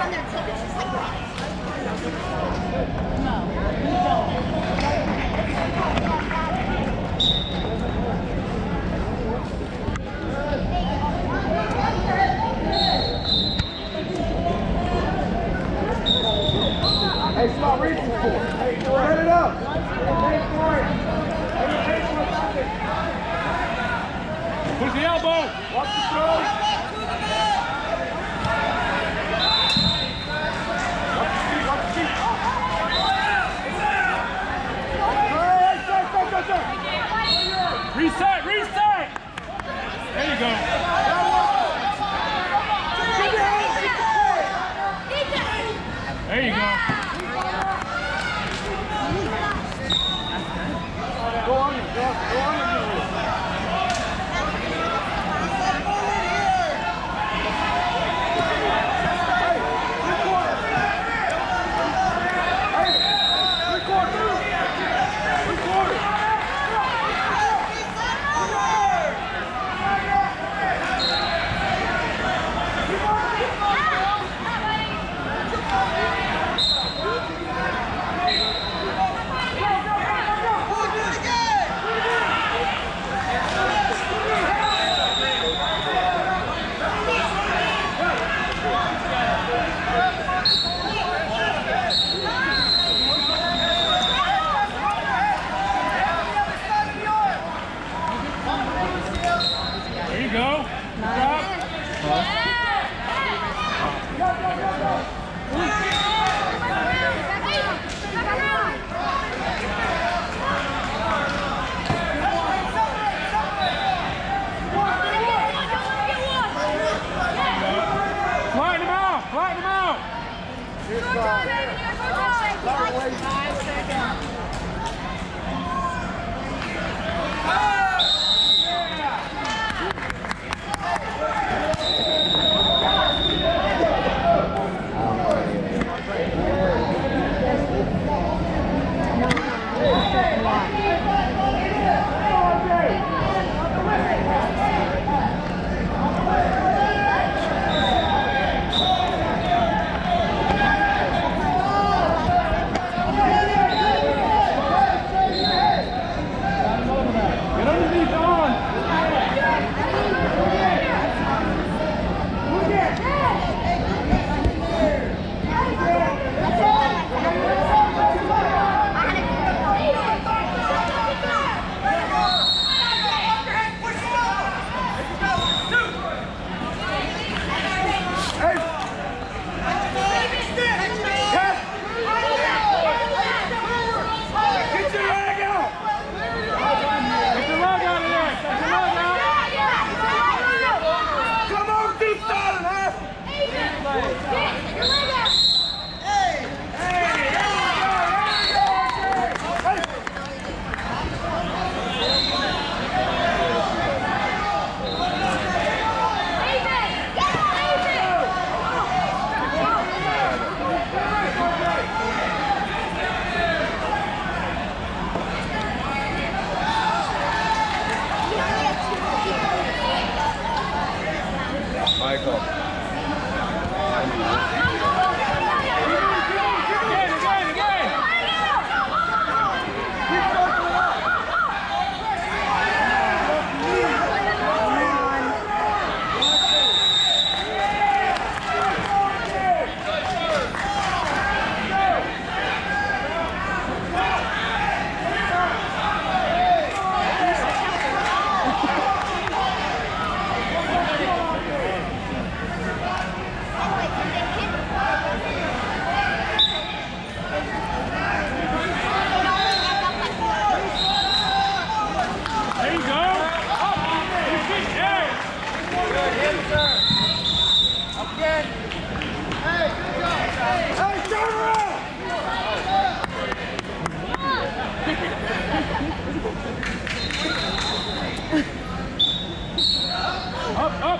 on their team. Watch the throw. Five seconds. Michael.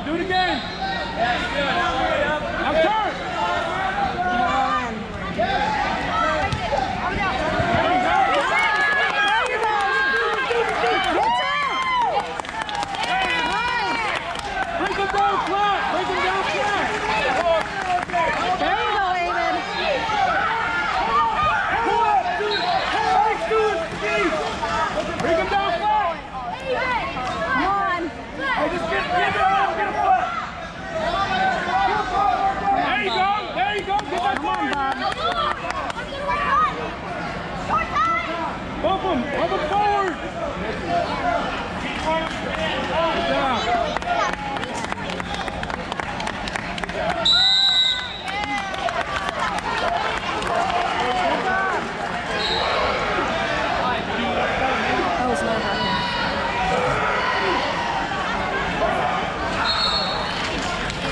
Do it again. That's good.